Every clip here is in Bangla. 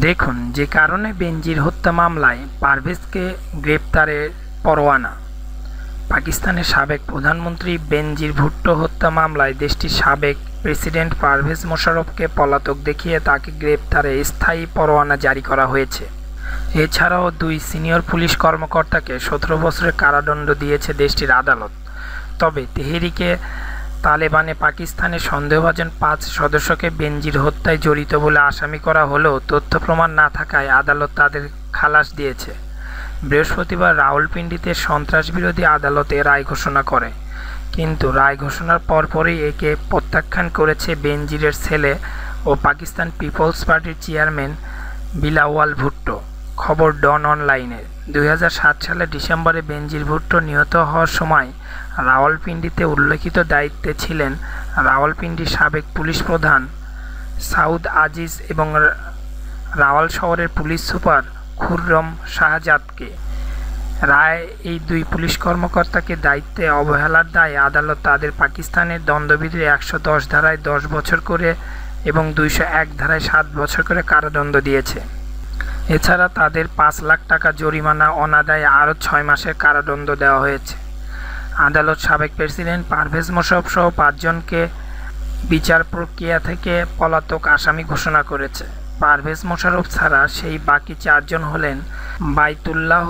দেখুন, যে কারণে বেনজির হত্যা মামলায় পারভেজকে গ্রেপ্তারের পরোয়ানা। পাকিস্তানের সাবেক প্রধানমন্ত্রী বেনজির ভুট্টো হত্যা মামলায় দেশটির সাবেক প্রেসিডেন্ট পারভেজ মোশারফকে পলাতক দেখিয়ে তাকে গ্রেপ্তারে স্থায়ী পরোয়ানা জারি করা হয়েছে। এছাড়াও দুই সিনিয়র পুলিশ কর্মকর্তাকে সতেরো বছরের কারাদণ্ড দিয়েছে দেশটির আদালত। তবে তেহরিকে তালেবানে পাকিস্তানের সন্দেহভাজন পাঁচ সদস্যকে বেনজির হত্যায় জড়িত বলে আসামি করা হলেও তথ্য প্রমাণ না থাকায় আদালত তাদের খালাস দিয়েছে। বৃহস্পতিবার রাওয়ালপিন্ডিতে সন্ত্রাসবিরোধী আদালতে রায় ঘোষণা করে। কিন্তু রায় ঘোষণার পরপরই একে প্রত্যাখ্যান করেছে বেনজিরের ছেলে ও পাকিস্তান পিপলস পার্টির চেয়ারম্যান বিলাওয়াল ভুট্টো। খবর ডন অনলাইনের দুই সালে ডিসেম্বরে বেনজির ভুট্টো নিহত হওয়ার সময় রাওয়ালপিন্ডিতে উল্লেখিত দায়িত্বে ছিলেন রাওয়ালপিন্ডির সাবেক পুলিশ প্রধান সাউদ আজিজ এবং রাওয়াল শহরের পুলিশ সুপার খুররম শাহজাদকে। রায় এই দুই পুলিশ কর্মকর্তাকে দায়িত্বে অবহেলার দায়ে আদালত তাদের পাকিস্তানের দ্বন্দ্ববিধির একশো দশ ধারায় দশ বছর করে এবং দুইশো এক ধারায় সাত বছর করে কারাদণ্ড দিয়েছে। এছাড়া তাদের পাঁচ লাখ টাকা জরিমানা অনাদায়ে আরও ছয় মাসের কারাদণ্ড দেওয়া হয়েছে। আদালত সাবেক প্রেসিডেন্ট পারভেজ মোশারফ সহ পাঁচজনকে বিচার প্রক্রিয়া থেকে পলাতক আসামি ঘোষণা করেছে। পারভেজ মোশারফ ছাড়া সেই বাকি চারজন হলেন বাইতুল্লাহ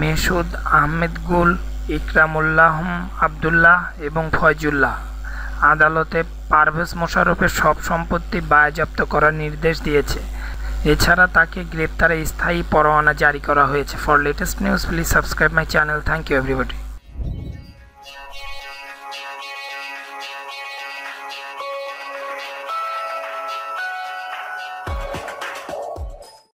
মেহসুদ আহমেদ গুল ইকরামুল্লাহম আবদুল্লাহ এবং ফয়জুল্লাহ। আদালতে পারভেজ মোশারফের সব সম্পত্তি বায়াজপ্ত করার নির্দেশ দিয়েছে। এছাড়া তাকে গ্রেপ্তারে স্থায়ী পরোয়ানা জারি করা হয়েছে। For latest news please subscribe my channel thank you everybody